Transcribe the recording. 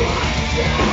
Watch out!